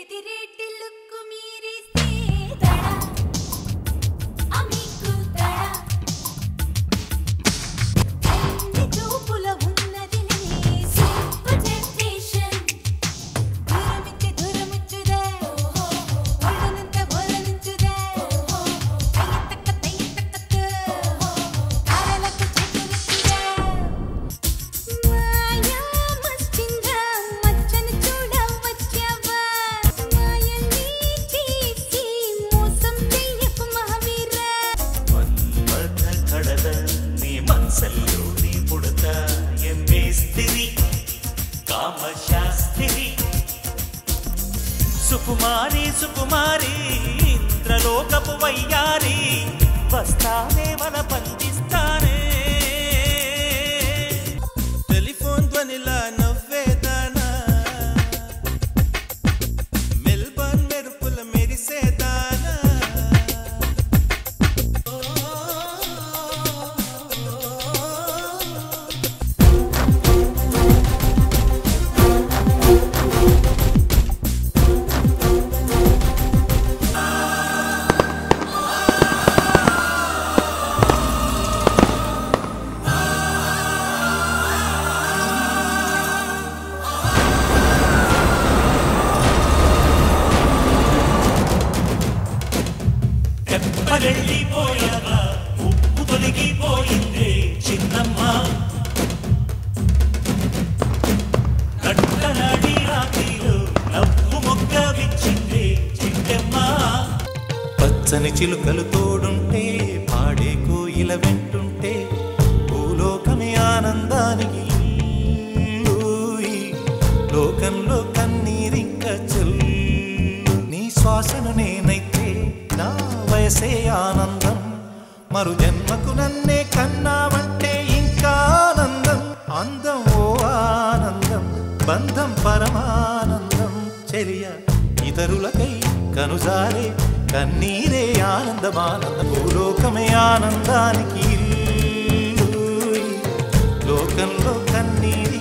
எதிரே కంసల్లోని పుడత ఎమ్మేస్తిరి కామశాస్త్రి సుకుమారి సుకుమారి ఇంద్రలోకపు వయ్యారి వస్తానే వల పంపిస్తానే టెలిఫోన్ ధ్వనిలా తెప్పరెళ్ళిపోయావా ఉప్పు తొలగిపోయిందే చిన్నమ్మ. కట్టనాడి రాత్రిలో నవ్వు విచ్చిందే చిట్టమ్మ. పచ్చని చిలుకలు తోడుంటే పాడే కోయిల వెంటుంటే భూలోకమే ఆనందానికి లోకంలో చేసే ఆనందం. మరు జన్మకు నన్నే కన్నావంటే ఇంకా ఆనందం. అందం ఓ ఆనందం బంధం పరమానందం. చెలియ ఇతరులకై కనుజారే కన్నీరే ఆనందమానంద. భూలోకమే ఆనందానికి లోకంలో కన్నీరి